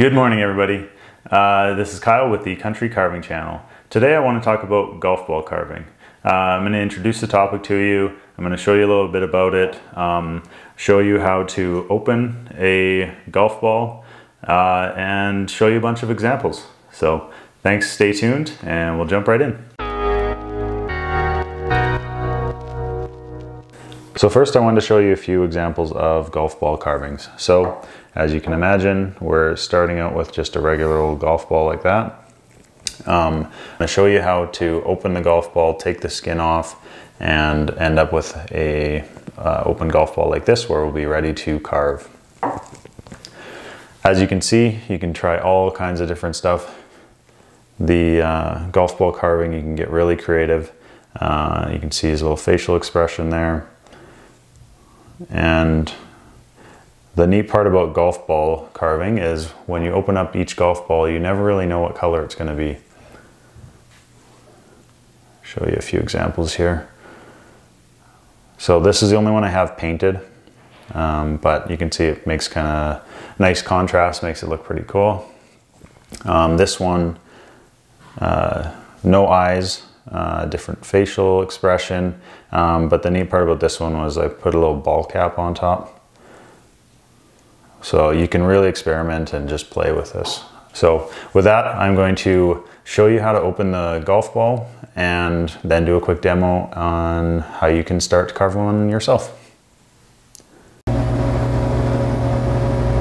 Good morning, everybody. Uh, this is Kyle with the Country Carving Channel. Today I want to talk about golf ball carving. Uh, I'm going to introduce the topic to you. I'm going to show you a little bit about it, um, show you how to open a golf ball, uh, and show you a bunch of examples. So thanks, stay tuned, and we'll jump right in. So first I wanted to show you a few examples of golf ball carvings. So as you can imagine, we're starting out with just a regular old golf ball like that. Um, I'm to show you how to open the golf ball, take the skin off, and end up with a uh, open golf ball like this where we'll be ready to carve. As you can see, you can try all kinds of different stuff. The uh, golf ball carving, you can get really creative. Uh, you can see his little facial expression there. And the neat part about golf ball carving is when you open up each golf ball, you never really know what color it's going to be. Show you a few examples here. So this is the only one I have painted, um, but you can see it makes kind of nice contrast, makes it look pretty cool. Um, this one, uh, no eyes, uh, different facial expression. Um, but the neat part about this one was I put a little ball cap on top. So you can really experiment and just play with this. So with that, I'm going to show you how to open the golf ball and then do a quick demo on how you can start to carve one yourself.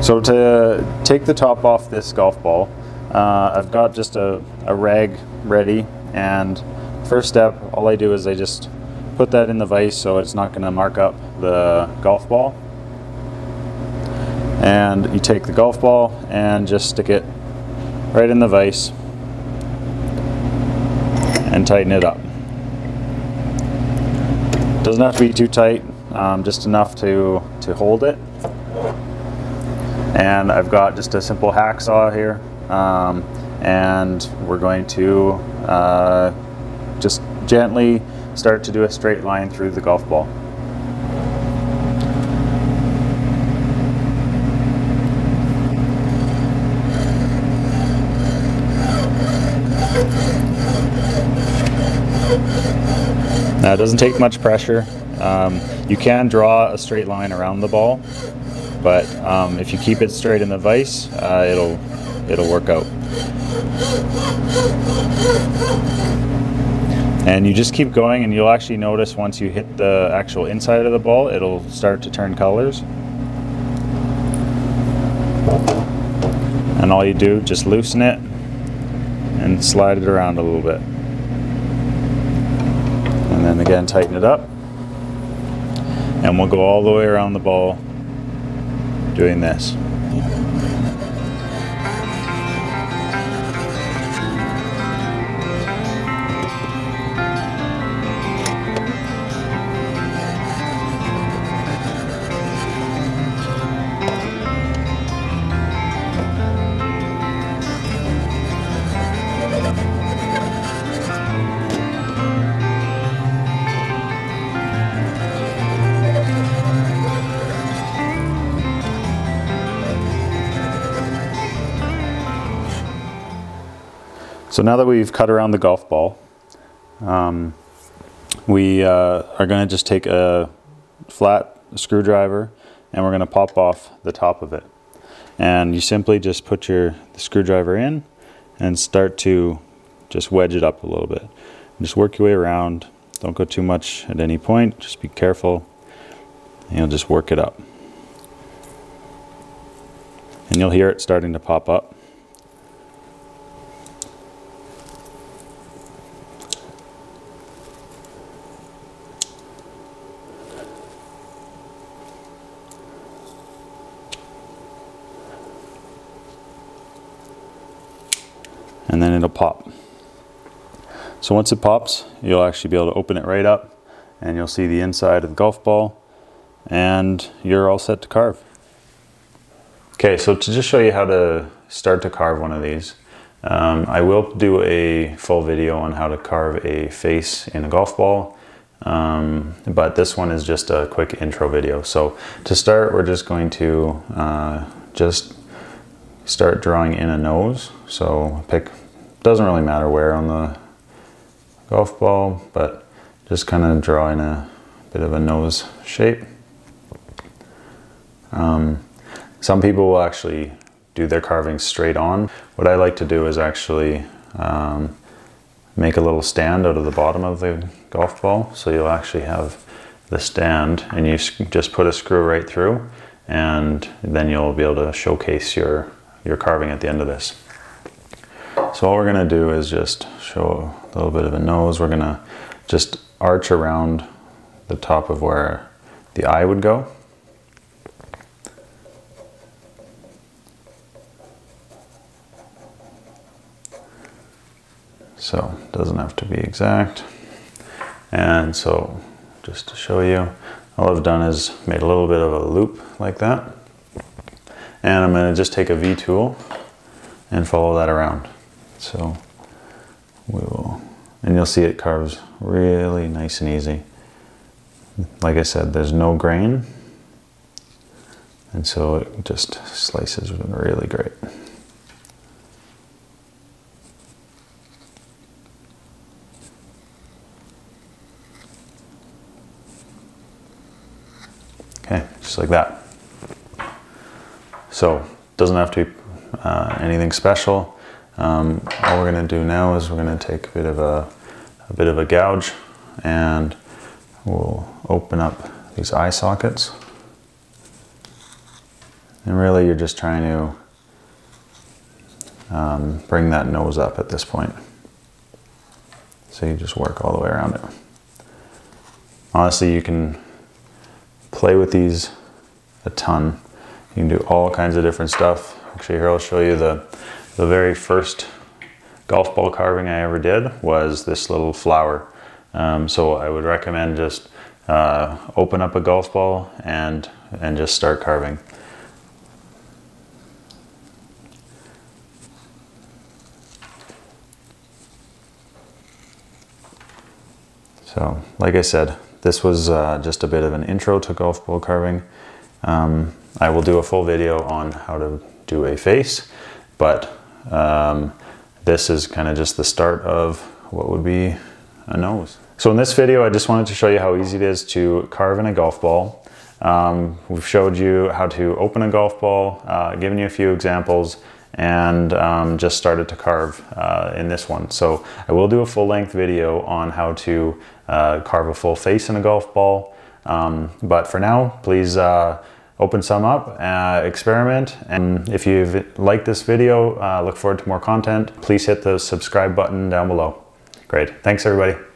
So to take the top off this golf ball, uh, I've got just a, a rag ready and First step, all I do is I just put that in the vise so it's not going to mark up the golf ball. And you take the golf ball and just stick it right in the vise and tighten it up. Doesn't have to be too tight, um, just enough to, to hold it. And I've got just a simple hacksaw here um, and we're going to uh, just gently start to do a straight line through the golf ball. Now it doesn't take much pressure. Um, you can draw a straight line around the ball, but um, if you keep it straight in the vise, uh, it'll it'll work out. And you just keep going and you'll actually notice once you hit the actual inside of the ball, it'll start to turn colors. And all you do, just loosen it and slide it around a little bit. And then again, tighten it up. And we'll go all the way around the ball doing this. So now that we've cut around the golf ball, um, we uh, are going to just take a flat screwdriver and we're going to pop off the top of it. And you simply just put your screwdriver in and start to just wedge it up a little bit. And just work your way around. Don't go too much at any point. Just be careful. And you'll just work it up. And you'll hear it starting to pop up. And then it'll pop. So once it pops, you'll actually be able to open it right up and you'll see the inside of the golf ball and you're all set to carve. Okay, so to just show you how to start to carve one of these, um, I will do a full video on how to carve a face in a golf ball, um, but this one is just a quick intro video. So to start, we're just going to uh, just start drawing in a nose. So pick, doesn't really matter where on the golf ball, but just kind of draw in a bit of a nose shape. Um, some people will actually do their carving straight on. What I like to do is actually um, make a little stand out of the bottom of the golf ball. So you'll actually have the stand and you just put a screw right through and then you'll be able to showcase your, your carving at the end of this. So all we're gonna do is just show a little bit of a nose. We're gonna just arch around the top of where the eye would go. So doesn't have to be exact. And so just to show you, all I've done is made a little bit of a loop like that. And I'm gonna just take a V tool and follow that around. So we will, and you'll see it carves really nice and easy. Like I said, there's no grain. And so it just slices really great. Okay, just like that. So, doesn't have to be uh, anything special. Um, all we're gonna do now is we're gonna take a bit of a, a bit of a gouge and we'll open up these eye sockets. And really you're just trying to um, bring that nose up at this point. So you just work all the way around it. Honestly, you can play with these a ton. You can do all kinds of different stuff. Actually, here I'll show you the, the very first golf ball carving I ever did was this little flower. Um, so I would recommend just uh, open up a golf ball and, and just start carving. So, like I said, this was uh, just a bit of an intro to golf ball carving. Um, I will do a full video on how to do a face, but um, this is kind of just the start of what would be a nose. So in this video, I just wanted to show you how easy it is to carve in a golf ball. Um, we've showed you how to open a golf ball, uh, given you a few examples, and um, just started to carve uh, in this one. So I will do a full length video on how to uh, carve a full face in a golf ball. Um, but for now, please uh, open some up, uh, experiment. And if you've liked this video, uh, look forward to more content, please hit the subscribe button down below. Great, thanks everybody.